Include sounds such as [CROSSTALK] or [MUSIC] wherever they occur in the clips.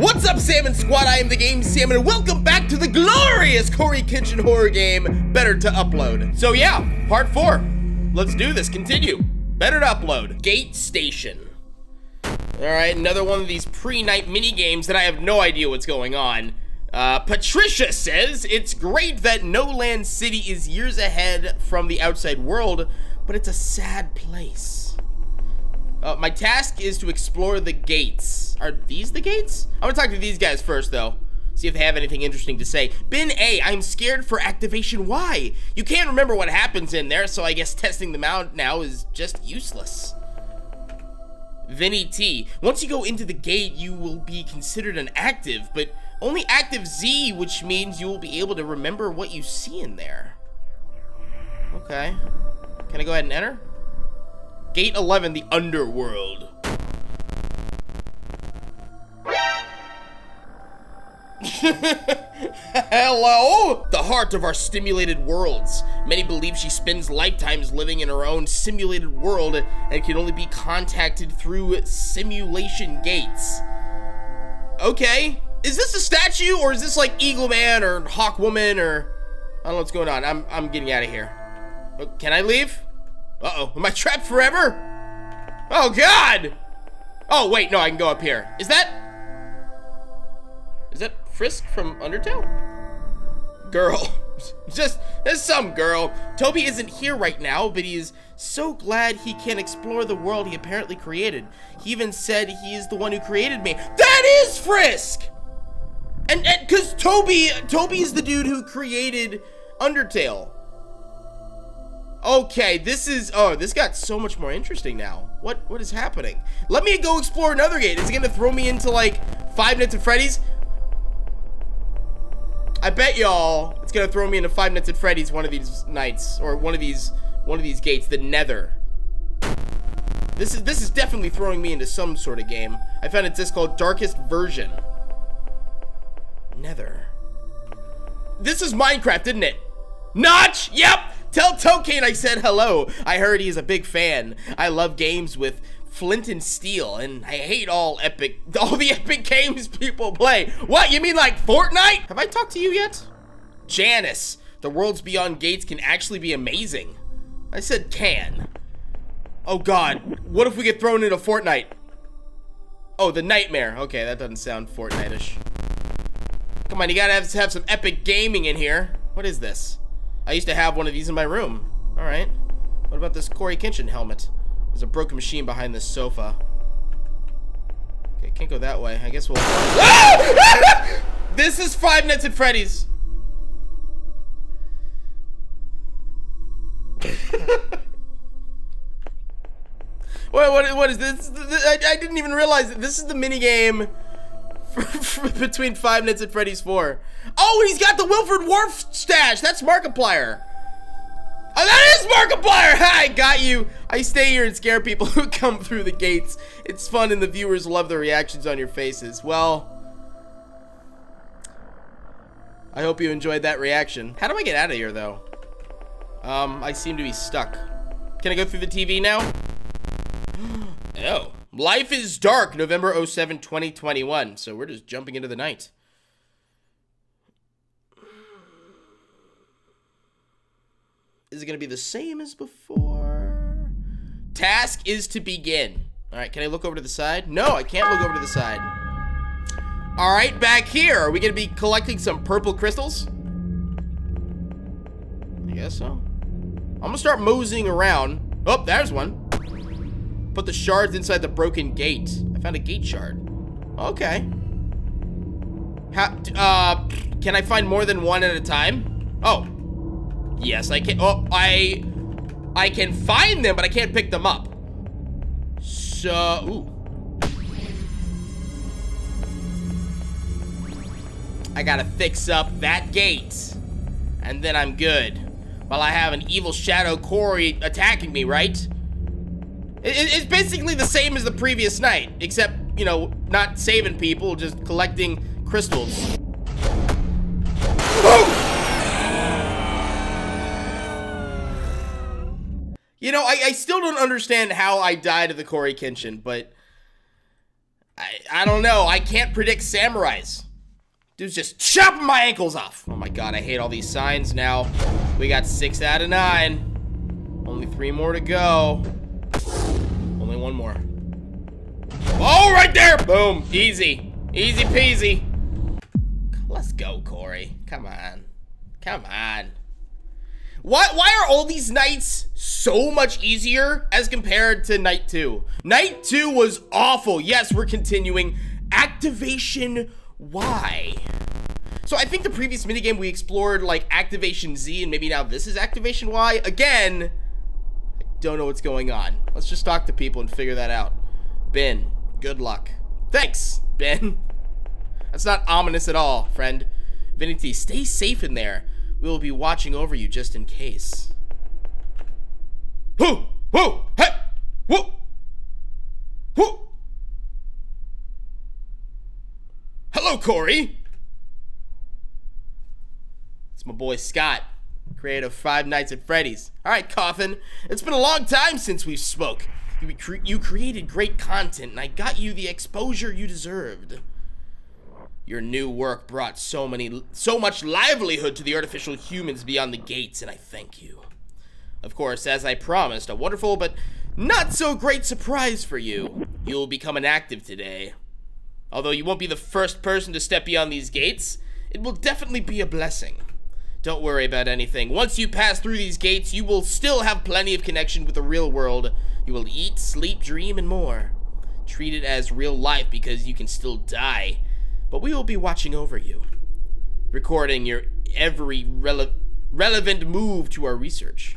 What's up, Salmon Squad? I am the Game Salmon, and welcome back to the glorious Cory Kenshin horror game, Better to Upload. So yeah, part four. Let's do this, continue. Better to Upload. Gate Station. Alright, another one of these pre-night mini games that I have no idea what's going on. Uh, Patricia says, it's great that No Land City is years ahead from the outside world, but it's a sad place. Uh, my task is to explore the gates. Are these the gates? I'm gonna talk to these guys first, though. See if they have anything interesting to say. Bin A, I'm scared for activation Y. You can't remember what happens in there, so I guess testing them out now is just useless. Vinny T, once you go into the gate, you will be considered an active, but only active Z, which means you will be able to remember what you see in there. Okay. Can I go ahead and enter? Gate 11, the underworld. [LAUGHS] Hello? The heart of our stimulated worlds. Many believe she spends lifetimes living in her own simulated world and can only be contacted through simulation gates. Okay. Is this a statue or is this like Eagle Man or Hawk Woman or I don't know what's going on. I'm I'm getting out of here. Oh, can I leave? Uh-oh. Am I trapped forever? Oh god! Oh wait, no, I can go up here. Is that Is that Frisk from Undertale? Girl. [LAUGHS] Just there's some girl. Toby isn't here right now, but he is so glad he can explore the world he apparently created. He even said he is the one who created me. That is Frisk! And, and cause Toby, Toby is the dude who created Undertale. Okay, this is, oh, this got so much more interesting now. What, what is happening? Let me go explore another gate. Is it gonna throw me into like Five Nights at Freddy's? I bet y'all it's gonna throw me into Five Nights at Freddy's one of these nights, or one of these, one of these gates, the Nether. This is, this is definitely throwing me into some sort of game. I found a disc called Darkest Version. Nether. This is Minecraft, isn't it? Notch! Yep! Tell Tokane I said hello. I heard he's a big fan. I love games with flint and steel, and I hate all epic, [LAUGHS] all the epic games people play. What, you mean like Fortnite? Have I talked to you yet? Janice, the worlds beyond gates can actually be amazing. I said can. Oh god, what if we get thrown into Fortnite? Oh, the nightmare. Okay, that doesn't sound Fortnite-ish. Come on, you gotta have, have some epic gaming in here. What is this? I used to have one of these in my room. All right. What about this Cory Kenshin helmet? There's a broken machine behind this sofa. Okay, can't go that way. I guess we'll... [LAUGHS] this is Five Nights at Freddy's. [LAUGHS] what, what, what is this? I, I didn't even realize that this is the mini game [LAUGHS] between Five Nights at Freddy's 4. Oh, he's got the Wilford Warfstache. That's Markiplier. Oh, that is Markiplier! [LAUGHS] I got you. I stay here and scare people [LAUGHS] who come through the gates. It's fun and the viewers love the reactions on your faces. Well, I hope you enjoyed that reaction. How do I get out of here, though? Um, I seem to be stuck. Can I go through the TV now? [GASPS] oh. Life is Dark, November 07, 2021. So we're just jumping into the night. Is it going to be the same as before? Task is to begin. All right, can I look over to the side? No, I can't look over to the side. All right, back here. Are we going to be collecting some purple crystals? I guess so. I'm going to start moseying around. Oh, there's one. Put the shards inside the broken gate. I found a gate shard. Okay. How, uh, can I find more than one at a time? Oh. Yes, I can. Oh, I, I can find them, but I can't pick them up. So, ooh. I gotta fix up that gate. And then I'm good. While I have an evil shadow Cory attacking me, right? It's basically the same as the previous night, except, you know, not saving people, just collecting crystals. Oh! You know, I, I still don't understand how I died to the Cory Kenshin, but I, I don't know. I can't predict samurais. Dude's just chopping my ankles off. Oh my god, I hate all these signs now. We got six out of nine. Only three more to go. Only one more. Oh, right there! Boom. Easy. Easy peasy. Let's go, Cory. Come on. Come on. Why, why are all these nights so much easier as compared to night two? Night two was awful. Yes, we're continuing. Activation Y. So I think the previous minigame we explored like Activation Z and maybe now this is Activation Y. Again, I don't know what's going on. Let's just talk to people and figure that out. Ben, good luck. Thanks, Ben. That's not ominous at all, friend. Vinity, stay safe in there. We will be watching over you just in case. Whoo! Whoo! Hey! Whoo! Whoo! Hello, Cory! It's my boy Scott, creator of Five Nights at Freddy's. Alright, Coffin, it's been a long time since we spoke. You, cre you created great content, and I got you the exposure you deserved. Your new work brought so many, so much livelihood to the artificial humans beyond the gates, and I thank you. Of course, as I promised, a wonderful but not so great surprise for you. You'll become an active today. Although you won't be the first person to step beyond these gates, it will definitely be a blessing. Don't worry about anything. Once you pass through these gates, you will still have plenty of connection with the real world. You will eat, sleep, dream, and more. Treat it as real life because you can still die but we will be watching over you, recording your every rele relevant move to our research.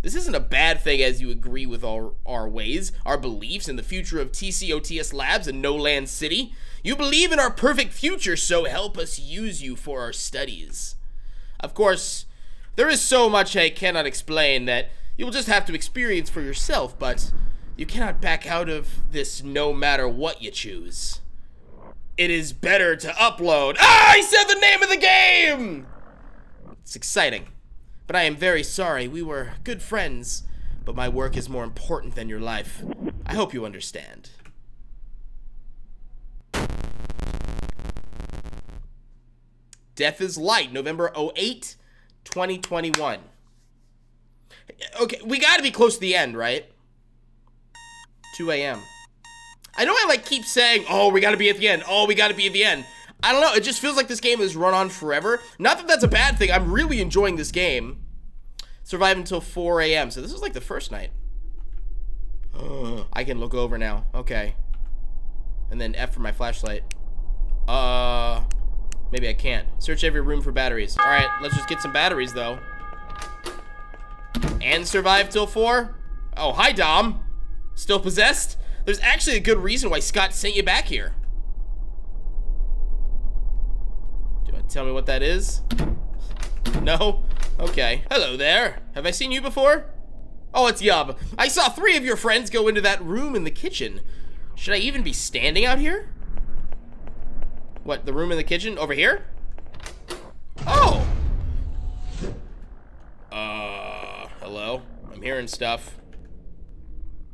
This isn't a bad thing as you agree with our, our ways, our beliefs, and the future of TCOTS Labs and No Land City. You believe in our perfect future, so help us use you for our studies. Of course, there is so much I cannot explain that you will just have to experience for yourself, but you cannot back out of this no matter what you choose it is better to upload. Ah, I said the name of the game! It's exciting. But I am very sorry. We were good friends. But my work is more important than your life. I hope you understand. Death is Light, November 08, 2021. Okay, we gotta be close to the end, right? 2 a.m. I know I like keep saying, oh, we gotta be at the end. Oh, we gotta be at the end. I don't know. It just feels like this game has run on forever. Not that that's a bad thing. I'm really enjoying this game. Survive until 4 a.m. So this is like the first night. I can look over now. Okay. And then F for my flashlight. Uh, maybe I can't. Search every room for batteries. All right, let's just get some batteries though. And survive till 4? Oh, hi, Dom. Still possessed? There's actually a good reason why Scott sent you back here. Do to tell me what that is? No? Okay. Hello there. Have I seen you before? Oh, it's Yub. I saw three of your friends go into that room in the kitchen. Should I even be standing out here? What, the room in the kitchen? Over here? Oh! Uh, hello? I'm hearing stuff.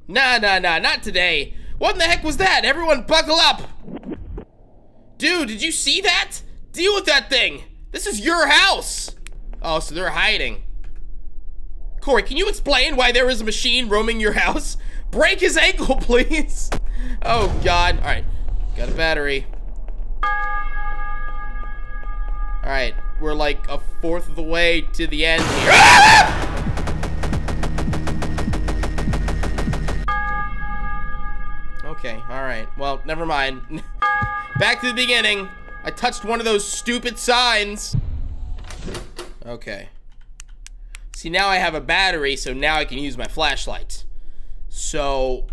Nah, nah, nah, not today. What in the heck was that? Everyone buckle up. Dude, did you see that? Deal with that thing. This is your house. Oh, so they're hiding. Cory, can you explain why there is a machine roaming your house? [LAUGHS] Break his ankle, [LAUGHS] please. Oh, God. All right. Got a battery. All right. We're like a fourth of the way to the end here. [LAUGHS] Ah! Okay, alright. Well, never mind. [LAUGHS] Back to the beginning. I touched one of those stupid signs. Okay. See, now I have a battery, so now I can use my flashlight. So,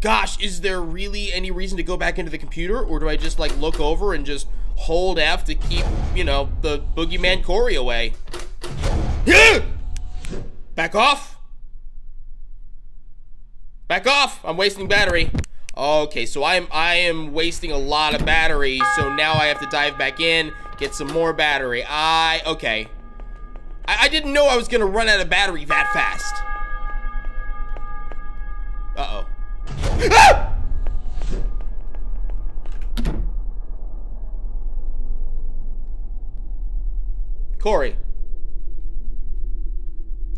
gosh, is there really any reason to go back into the computer? Or do I just, like, look over and just hold F to keep, you know, the boogeyman Cory away? [GASPS] Back off! Back off! I'm wasting battery. Okay, so I'm I am wasting a lot of battery, so now I have to dive back in, get some more battery. I okay. I, I didn't know I was gonna run out of battery that fast. Uh oh. Ah! Cory.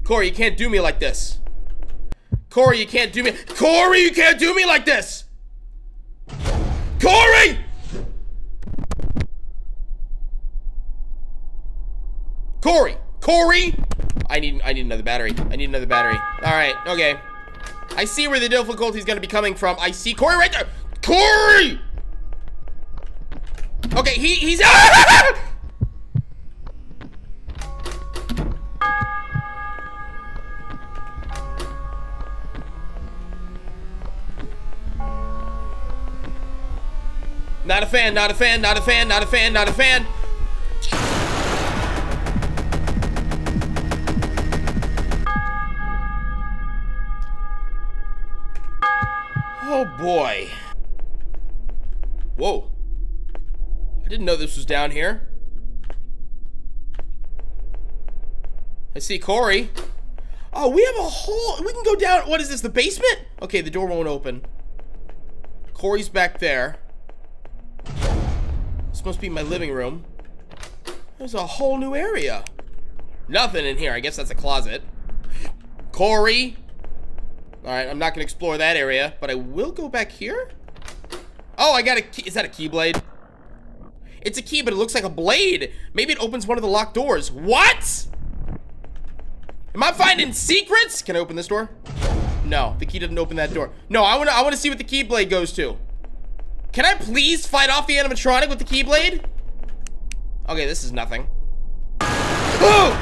Cory, you can't do me like this. Cory, you can't do me. Cory, you can't do me like this. Cory! Cory! Cory! I need I need another battery. I need another battery. Alright, okay. I see where the difficulty is gonna be coming from. I see Cory right there. Cory! Okay, he he's [LAUGHS] ah! Not a fan, not a fan, not a fan, not a fan, not a fan. Oh boy. Whoa. I didn't know this was down here. I see Cory. Oh, we have a whole, we can go down, what is this, the basement? Okay, the door won't open. Cory's back there. This must be my living room. There's a whole new area. Nothing in here, I guess that's a closet. Cory. All right, I'm not gonna explore that area, but I will go back here. Oh, I got a key. Is that a keyblade? It's a key, but it looks like a blade. Maybe it opens one of the locked doors. What? Am I finding secrets? Can I open this door? No, the key didn't open that door. No, I wanna I wanna see what the keyblade goes to. Can I please fight off the animatronic with the keyblade? Okay, this is nothing. Oh!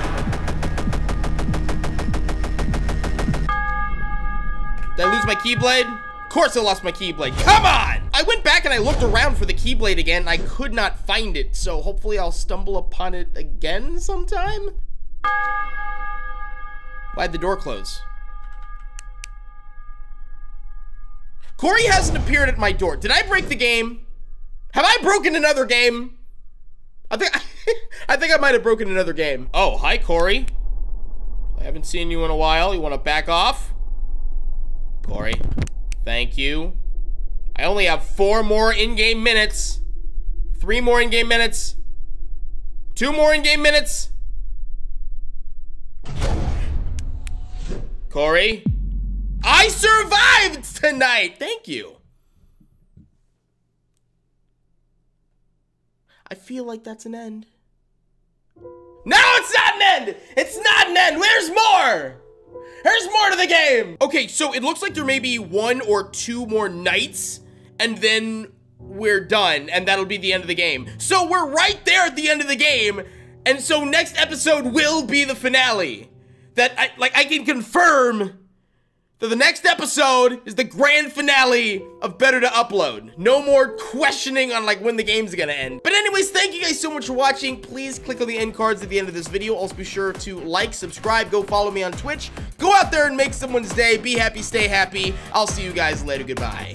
Did I lose my keyblade? Of course I lost my keyblade. Come on! I went back and I looked around for the keyblade again I could not find it. So hopefully I'll stumble upon it again sometime. Why'd the door close? Cory hasn't appeared at my door. Did I break the game? Have I broken another game? I think [LAUGHS] I think I might have broken another game. Oh, hi Cory. I haven't seen you in a while. You want to back off? Cory, thank you. I only have four more in-game minutes. Three more in-game minutes. Two more in-game minutes. Cory. I survived tonight. Thank you. I feel like that's an end. No, it's not an end! It's not an end! There's more! There's more to the game! Okay, so it looks like there may be one or two more nights, and then we're done, and that'll be the end of the game. So we're right there at the end of the game, and so next episode will be the finale. That, I, like, I can confirm that the next episode is the grand finale of Better to Upload. No more questioning on like when the game's gonna end. But anyways, thank you guys so much for watching. Please click on the end cards at the end of this video. Also be sure to like, subscribe, go follow me on Twitch. Go out there and make someone's day. Be happy, stay happy. I'll see you guys later. Goodbye.